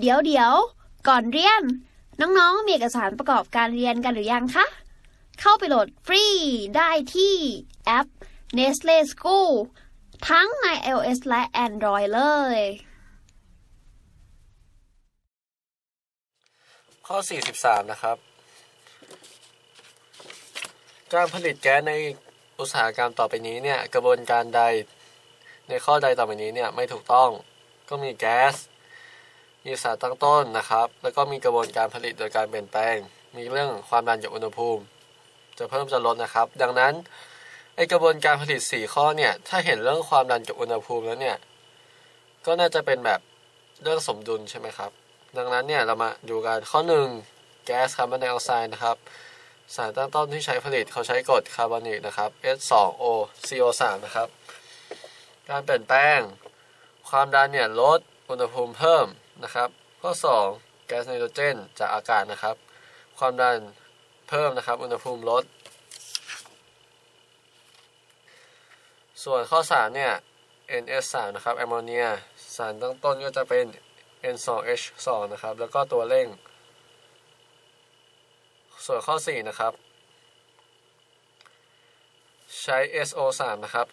เดี๋ยวเดี๋ยวก่อนเรียน น้องๆ มีเอกสารประกอบการเรียนกันหรือยังคะ เข้าไปโหลดฟรีได้ที่แอป Nestle School ทั้งใน iOS และ Android เลย ข้อ 43 นะครับ การผลิตแก๊สในอุตสาหกรรมต่อไปนี้เนี่ย กระบวนการใดในข้อใดต่อไปนี้เนี่ย ไม่ถูกต้องก็มีแก๊ส มีสารตั้งต้นนะครับ แล้วก็มีกระบวนการผลิตโดยการเปลี่ยนแปลง มีเรื่องความดันกับอุณหภูมิ จะเพิ่มจะลดนะครับ ดังนั้นไอกระบวนการผลิต 4 ข้อเนี่ย ถ้าเห็นเรื่องความดันกับอุณหภูมิแล้วเนี่ย ก็น่าจะเป็นแบบเรื่องสมดุลใช่ไหมครับ ดังนั้นเนี่ยเรามาดูกันข้อ 1 แก๊สคาร์บอนไดออกไซด์นะครับ สารตั้งต้นที่ใช้ผลิตเขาใช้กรดคาร์บอนิกนะครับ H2O CO3 นะครับ การเปลี่ยนแปลง ความดันเนี่ยลด อุณหภูมิเพิ่ม นะครับ ข้อ 2 แก๊สไนโตรเจนจากอากาศนะครับ ความดันเพิ่มนะครับ อุณหภูมิลด ส่วนข้อ 3 เนี่ย NS3 นะครับแอมโมเนียสารตั้งต้นก็จะเป็น N2H2 นะครับ แล้วก็ตัวเร่ง ส่วนข้อ 4 นะครับ ใช้ SO3 นะครับ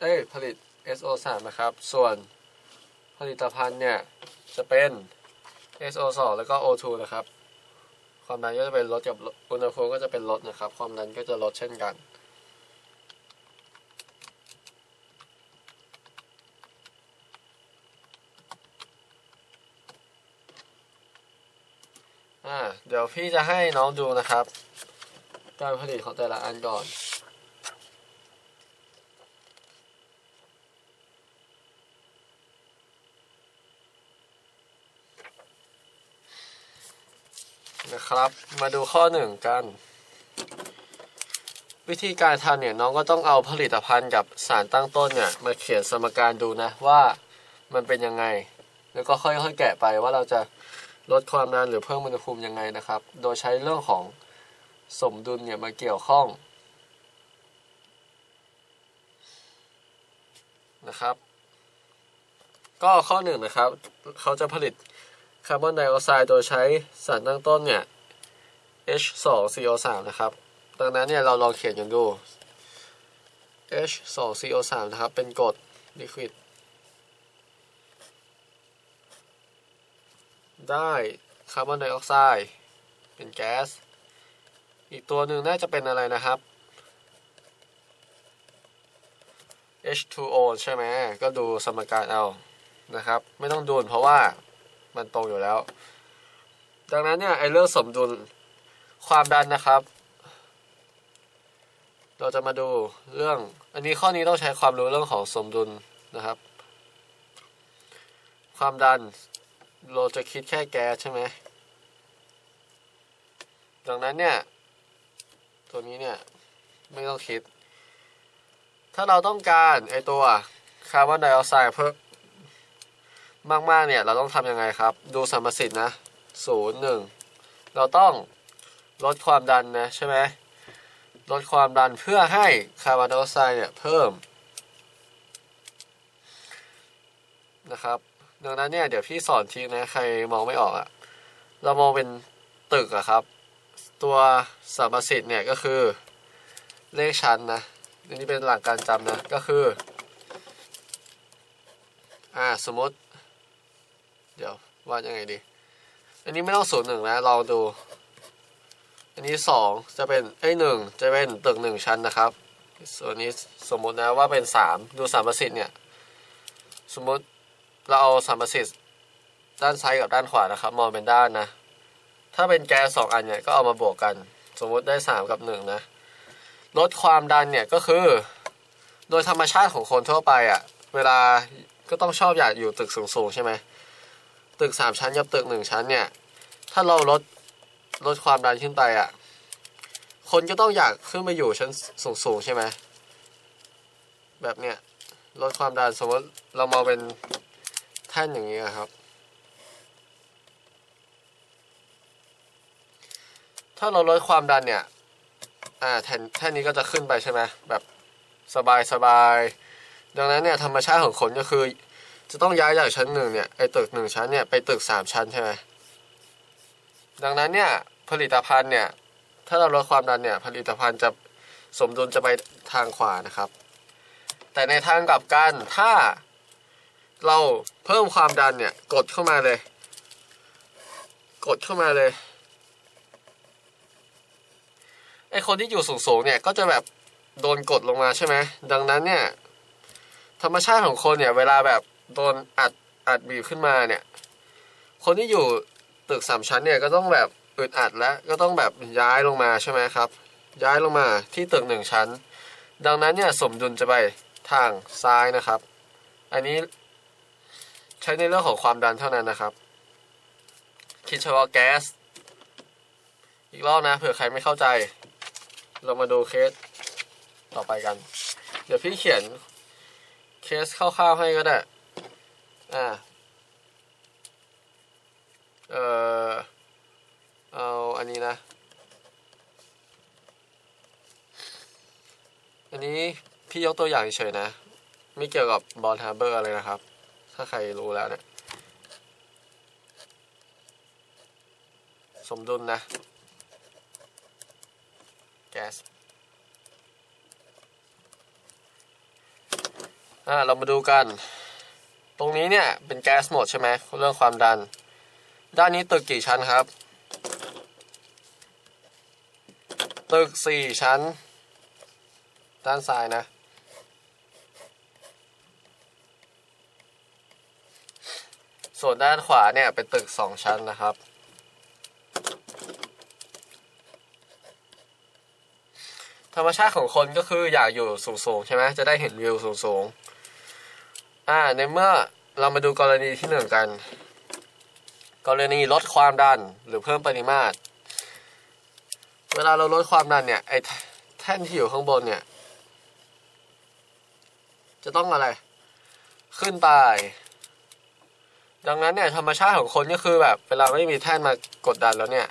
เอ้ย ผลิต SO3 นะครับ ส่วน ผลิตภัณฑ์เนี่ย จะเป็น SO2 แล้วก็ O2 นะครับ ความดันก็จะเป็นลดกับอุณหภูมิก็จะเป็นลดนะครับ ความดันก็จะลดเช่นกันอ่าเดี๋ยวพี่จะให้น้องดูนะครับ การผลิตของแต่ละอันก่อน นะครับ มาดูข้อหนึ่งกัน วิธีการทำเนี่ยน้องก็ต้องเอาผลิตภัณฑ์กับสารตั้งต้นเนี่ยมาเขียนสมการดูนะว่ามันเป็นยังไง แล้วก็ค่อยๆแกะไปว่าเราจะลดความดันหรือเพิ่มอุณหภูมิยังไงนะครับ โดยใช้เรื่องของสมดุลเนี่ยมาเกี่ยวข้องนะครับ ก็ข้อหนึ่งนะครับ เขาจะผลิต คาร์บอนไดออกไซด์โดยใช้สารตั้งต้นเนี่ย H2CO3 นะครับ ดังนั้นเนี่ยเราลองเขียนกันดู H2CO3 นะครับ เป็นกรดลิควิดได้คาร์บอนไดออกไซด์เป็นแก๊ส อีกตัวหนึ่งน่าจะเป็นอะไรนะครับ H2O ใช่ไหม ก็ดูสมการเอา นะครับ ไม่ต้องดูเพราะว่า มันตรงอยู่แล้ว ดังนั้นเนี่ยไอเรื่องสมดุลความดันนะครับ เราจะมาดูเรื่อง อันนี้ข้อนี้ต้องใช้ความรู้เรื่องของสมดุลนะครับ ความดันเราจะคิดแค่แก๊สใช่ไหมดังนั้นเนี่ย ตัวนี้เนี่ย ไม่ต้องคิด ถ้าเราต้องการไอตัวคาร์บอนไดออกไซด์เพิ่ม มากๆเนี่ยเราต้องทำยังไงครับ ดูสมรสิทธิ์นะศูนย์หนึ่งเราต้องลดความดันนะใช่ไหมลดความดันเพื่อให้คาร์บอนไดออกไซด์เนี่ยเพิ่มนะครับดังนั้นเนี่ยเดี๋ยวพี่สอนทีนะใครมองไม่ออกอะเรามองเป็นตึกอะครับ ตัวสมรสิทธิ์เนี่ยก็คือเลขชั้นนะนนี้เป็นหลักการจำนะก็คืออ่าสมมติ เดี๋ยววาดยังไงดี อันนี้ไม่ต้องศูนย์หนึ่งนะลองดู อันนี้สองจะเป็นไอ้หนึ่งจะเป็นตึกหนึ่งชั้นนะครับ ส่วนนี้สมมตินะว่าเป็นสามดูสามประสิทธิ์เนี่ย สมมติเราเอาสามประสิทธิ์ด้านซ้ายกับด้านขวานะครับ มองเป็นด้านนะ ถ้าเป็นแกสสองอันเนี่ยก็เอามาบวกกัน สมมุติได้สามกับหนึ่งนะ ลดความดันเนี่ยก็คือ โดยธรรมชาติของคนทั่วไปอะ่ะ เวลาก็ต้องชอบอยากอยู่ตึกสูงๆใช่ไหม ตึกสามชั้นกับตึกหนึ่งชั้นเนี่ย ถ้าเราลดลดความดันขึ้นไปอะ่ะ คนก็ต้องอยากขึ้นมาอยู่ชั้นสูงๆใช่ไหม แบบเนี้ยลดความดันสมมติเรามองเป็นแท่นอย่างนี้ครับ ถ้าเราลดความดันเนี่ย อ่าแท่นแท่นนี้ก็จะขึ้นไปใช่ไหมแบบสบายสบาย ดังนั้นเนี่ยธรรมชาติของคนก็คือ จะต้องย้ายจากชั้นหนึ่งเนี่ยไอตึกหนึ่งชั้นเนี่ยไปตึกสามชั้นใช่ไหมดังนั้นเนี่ยผลิตภัณฑ์เนี่ยถ้าเราลดความดันเนี่ยผลิตภัณฑ์จะสมดุลจะไปทางขวานะครับ แต่ในทางกลับกันถ้าเราเพิ่มความดันเนี่ยกดเข้ามาเลย กดเข้ามาเลยไอคนที่อยู่สูงๆเนี่ยก็จะแบบโดนกดลงมาใช่ไหมดังนั้นเนี่ยธรรมชาติของคนเนี่ยเวลาแบบ โดนอัดอัดบีบขึ้นมาเนี่ย คนที่อยู่ตึกสามชั้นเนี่ยก็ต้องแบบอึดอัดแล้วก็ต้องแบบย้ายลงมาใช่ไหมครับ ย้ายลงมาที่ตึกหนึ่งชั้น ดังนั้นเนี่ยสมดุลจะไปทางซ้ายนะครับ อันนี้ใช้ในเรื่องของความดันเท่านั้นนะครับ คิดเฉพาะแก๊ส อีกรอบนะเผื่อใครไม่เข้าใจ เรามาดูเคสต่อไปกัน เดี๋ยวพี่เขียนเคสคร่าวๆให้ก็ได้ อ่าเอ่อเอาอันนี้นะ อันนี้พี่ยกตัวอย่างเฉยนะ ไม่เกี่ยวกับบอลฮาร์เบอร์อะไรนะครับ ถ้าใครรู้แล้วเนี่ยสมดุลนะแก๊สอ่าเรามาดูกัน ตรงนี้เนี่ยเป็นแก๊สหมดใช่ไหมเรื่องความดัน ด้านนี้ตึกกี่ชั้นครับ ตึกสี่ชั้น ด้านซ้ายนะ ส่วนด้านขวาเนี่ยเป็นตึกสองชั้นนะครับธรรมชาติของคนก็คืออยากอยู่สูงๆใช่ไหมจะได้เห็นวิวสูงๆ อ่าในเมื่อเรามาดูกรณีที่หนึ่งกัน กรณีลดความดันหรือเพิ่มปริมาตร เวลาเราลดความดันเนี่ยไอ้แท่นที่อยู่ข้างบนเนี่ย จะต้องอะไร ขึ้นไป ดังนั้นเนี่ยธรรมชาติของคนก็คือแบบ เวลาไม่มีแท่นมากดดันแล้วเนี่ย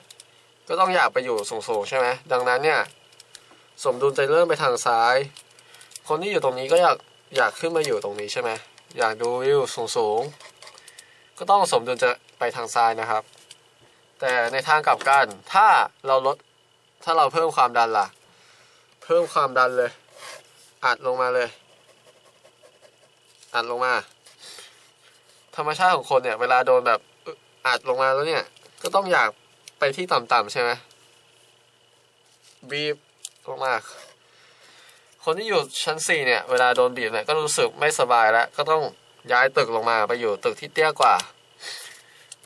ก็ต้องอยากไปอยู่สูงๆใช่ไหมดังนั้นเนี่ย สมดุลจะเริ่มไปทางซ้าย คนที่อยู่ตรงนี้ก็อยากอยากขึ้นมาอยู่ตรงนี้ใช่ไหม อยากดูวิวสูงๆ ก็ต้องสมดุลจะไปทางซ้ายนะครับ แต่ในทางกลับกัน ถ้าเราลด ถ้าเราเพิ่มความดันล่ะ เพิ่มความดันเลย อัดลงมาเลย อัดลงมา ธรรมชาติของคนเนี่ย เวลาโดนแบบอัดลงมาแล้วเนี่ย ก็ต้องอยากไปที่ต่ำๆใช่ไหมบีบลงมา คนที่อยู่ชั้นสี่เนี่ยเวลาโดนบีบเนี่ยก็รู้สึกไม่สบายแล้ว ก็ต้องย้ายตึกลงมาไปอยู่ตึกที่เตี้ยกว่า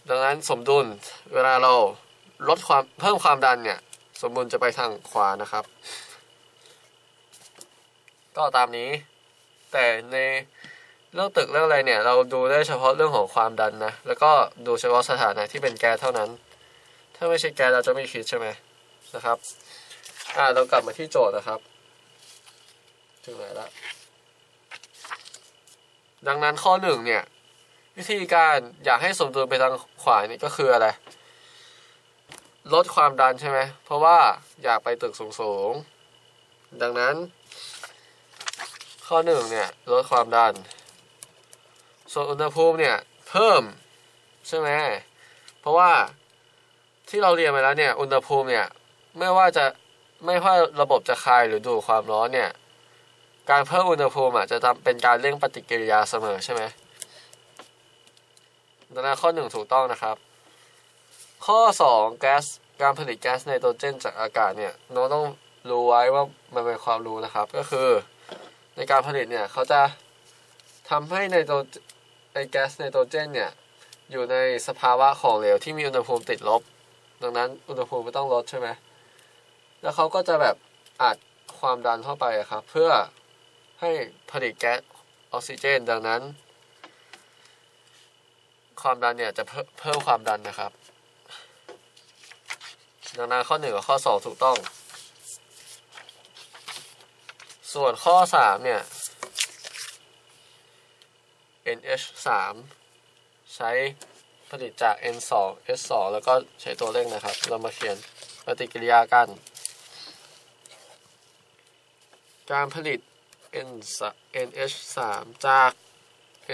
ดังนั้นสมดุลเวลาเราลดความเพิ่มความดันเนี่ย สมดุลจะไปทางขวานะครับ ก็ตามนี้ แต่ในเรื่องตึกเรื่องอะไรเนี่ย เราดูได้เฉพาะเรื่องของความดันนะ แล้วก็ดูเฉพาะสถานะที่เป็นแก๊สเท่านั้น ถ้าไม่ใช่แก๊สเราจะไม่คิดใช่ไหมนะครับ อ่าเรากลับมาที่โจทย์นะครับ ถึงไหนละดังนั้นข้อหนึ่งเนี่ย วิธีการอยากให้สมดุลไปทางขวานี่ก็คืออะไร ลดความดันใช่ไหมเพราะว่าอยากไปตึกสูงๆดังนั้น ข้อหนึ่งเนี่ยลดความดัน ส่วนอุณหภูมิเนี่ยเพิ่มใช่ไหมเพราะว่าที่เราเรียนมาแล้วเนี่ยอุณหภูมิเนี่ยไม่ว่าจะไม่ว่าระบบจะคายหรือดูดความร้อนเนี่ย การเพิ่มอุณหภูมิอะจะทำเป็นการเร่งปฏิกิริยาเสมอใช่ไหมดังนั้นข้อหนึ่งถูกต้องนะครับ ข้อสองแก๊สการผลิตแก๊สไนโตรเจนจากอากาศเนี่ยน้องต้องรู้ไว้ว่ามันเป็นความรู้นะครับ ก็คือในการผลิตเนี่ยเขาจะทำให้ไนโตรไอแก๊สไนโตรเจนเนี่ยอยู่ในสภาวะของเหลวที่มีอุณหภูมิติดลบ ดังนั้นอุณหภูมิไม่ต้องลดใช่ไหมแล้วเขาก็จะแบบอัดความดันเข้าไปครับ เพื่อ ให้ผลิตแก๊สออกซิเจน ดังนั้น ความดันเนี่ยจะเพิ่มเพิ่มความดันนะครับ ดังนั้นข้อหนึ่งกับข้อสองถูกต้อง ส่วนข้อสามเนี่ย NH สามใช้ผลิตจาก N สอง S สองแล้วก็ใช้ตัวเลขนะครับ เรามาเขียนปฏิกิริยากัน การผลิต N NH 3จาก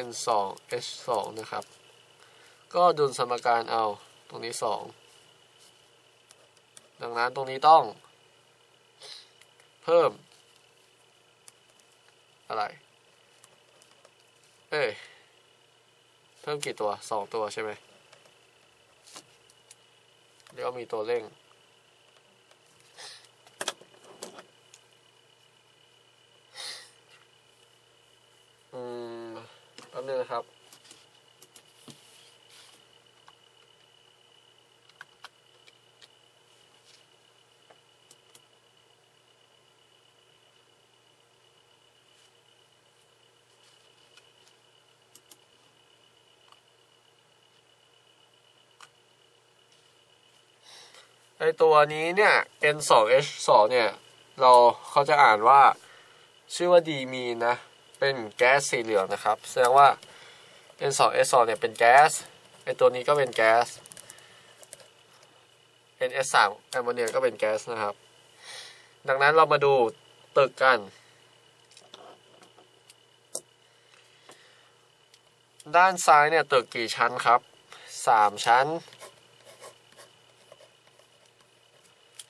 n 2 h 2นะครับ ก็ดุลสมการเอาตรงนี้ 2 ดังนั้นตรงนี้ต้อง เพิ่ม อะไร เอ้ยเพิ่มกี่ตัวสองตัวใช่ไหมเดี๋ยวมีตัวเร่ง อืมแป๊บนึงนะครับ ไอตัวนี้เนี่ย n 2 h 2 เนี่ย เราเขาจะอ่านว่า ชื่อว่าดีมีนะ เป็นแก๊สสีเหลืองนะครับ แสดงว่า n 2 h 2 เนี่ยเป็นแก๊ส ไอตัวนี้ก็เป็นแก๊ส n s 3 แอมโมเนียก็เป็นแก๊สนะครับ ดังนั้นเรามาดูตึกกัน ด้านซ้ายเนี่ยตึกกี่ชั้นครับสามชั้น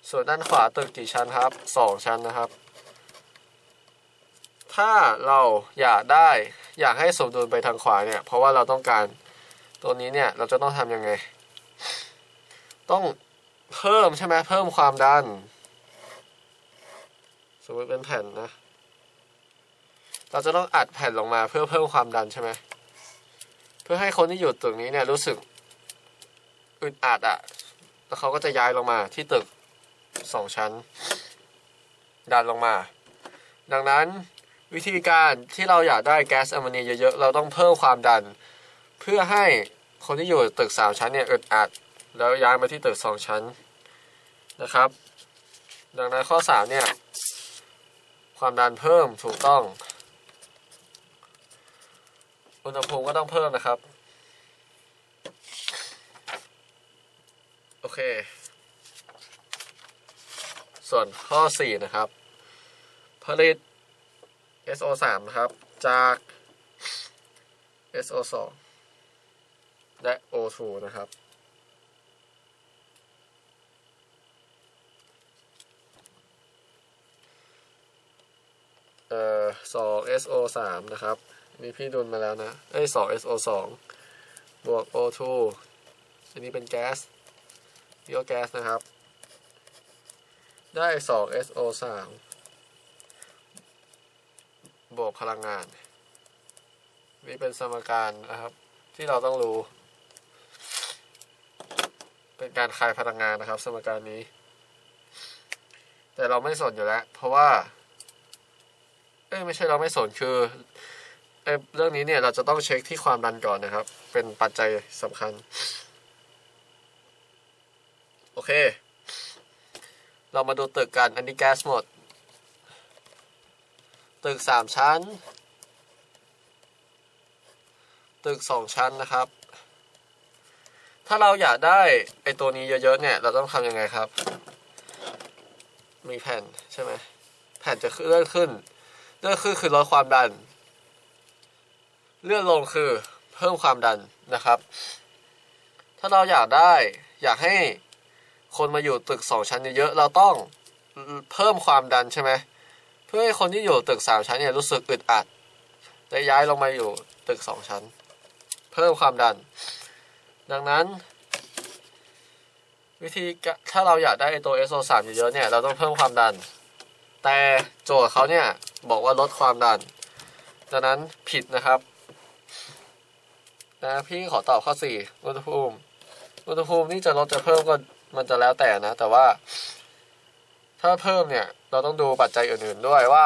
ส่วนด้านขวาตึกกี่ชั้นครับสองชั้นนะครับ ถ้าเราอยากได้อยากให้สมดุลไปทางขวาเนี่ย เพราะว่าเราต้องการตัวนี้เนี่ย เราจะต้องทำยังไง ต้องเพิ่มใช่ไหมเพิ่มความดัน สมมติเป็นแผ่นนะ เราจะต้องอัดแผ่นลงมาเพื่อเพิ่มความดันใช่ไหมเพื่อให้คนที่อยู่ตึกนี้เนี่ยรู้สึกอึดอัดอะ่ะแล้วเขาก็จะย้ายลงมาที่ตึก สองชั้น ดันลงมา ดังนั้นวิธีการที่เราอยากได้แก๊สแอมโมเนียเยอะๆ เราต้องเพิ่มความดัน เพื่อให้คนที่อยู่ตึกสามชั้นเนี่ยอึดอัด แล้วย้ายมาที่ตึกสองชั้นนะครับ ดังนั้นข้อสามเนี่ย ความดันเพิ่มถูกต้อง อุณหภูมิก็ต้องเพิ่มนะครับ โอเค ส่วนข้อ 4 นะครับ ผลิต SO3 นะครับ จาก SO2 และ O2 นะครับ เอ่อ2 SO3 นะครับนี่พี่ดุลมาแล้วนะ เอ้ย2 SO2 บวก O2 อันนี้เป็นแก๊สนี่ก็แก๊สนะครับ ได้2 SO3 บวกพลังงาน นี่เป็นสมการนะครับ ที่เราต้องรู้ เป็นการคายพลังงานนะครับ สมการนี้ แต่เราไม่สนอยู่แล้ว เพราะว่า เอ้ยไม่ใช่เราไม่สนคือเเรื่องนี้เนี่ยเราจะต้องเช็คที่ความดันก่อนนะครับ เป็นปัจจัยสำคัญ โอเค เรามาดูตึกกัน อันนี้แก๊สหมด ตึกสามชั้น ตึกสองชั้นนะครับ ถ้าเราอยากได้ไอตัวนี้เยอะๆเนี่ย เราต้องทำยังไงครับ มีแผ่นใช่ไหม แผ่นจะเลื่อนขึ้น เลื่อนขึ้นคือลดความดัน เลื่อนลงคือเพิ่มความดันนะครับ ถ้าเราอยากได้อยากให้ คนมาอยู่ตึกสองชั้นเยอะๆเราต้องเพิ่มความดันใช่ไหมเพื่อให้คนที่อยู่ตึกสามชั้นเนี่ยรู้สึกอึดอัดและย้ายลงมาอยู่ตึกสองชั้น เพิ่มความดัน ดังนั้น วิธีถ้าเราอยากได้ไอ้ตัว SO3 เยอะๆเนี่ยเราต้องเพิ่มความดัน แต่โจทย์เขาเนี่ยบอกว่าลดความดัน ดังนั้นผิดนะครับนะพี่ขอตอบข้อสี่อุณหภูมิ อุณหภูมินี่จะลดจะเพิ่มก็ มันจะแล้วแต่นะ แต่ว่า ถ้าเพิ่มเนี่ย เราต้องดูปัจจัยอื่น ๆด้วยว่า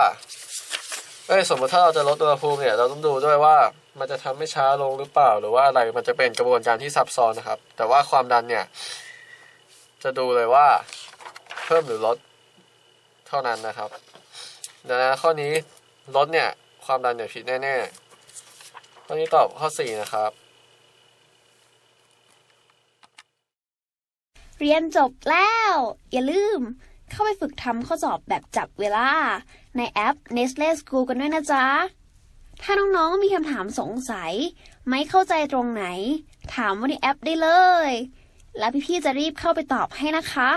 เอ้ยสมมติถ้าเราจะลดอุณหภูมิเนี่ย เราต้องดูด้วยว่ามันจะทำให้ช้าลงหรือเปล่า หรือว่าอะไรมันจะเป็นกระบวนการที่ซับซ้อนนะครับ แต่ว่าความดันเนี่ย จะดูเลยว่า เพิ่มหรือลดเท่านั้นนะครับดังนั้นข้อนี้ลดเนี่ย ความดันเนี่ยผิดแน่ๆข้อนี้ตอบข้อสี่นะครับ เรียนจบแล้ว อย่าลืม เข้าไปฝึกทำข้อสอบแบบจับเวลา ในแอป Nestle School กันด้วยนะจ๊ะ ถ้าน้องๆมีคำถามสงสัย ไม่เข้าใจตรงไหน ถามมาในแอปได้เลย แล้วพี่ๆจะรีบเข้าไปตอบให้นะคะ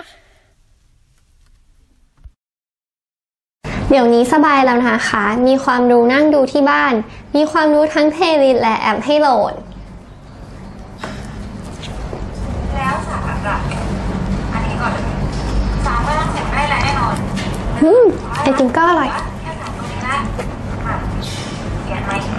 เดี๋ยวนี้สบายแล้วนะคะ มีความรู้นั่งดูที่บ้าน มีความรู้ทั้ง playlist และแอปให้โหลด สามไม่ต้องเสียงได้แล้วแน่นอนอืมไอติมก็อร่อย